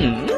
Mm-hmm.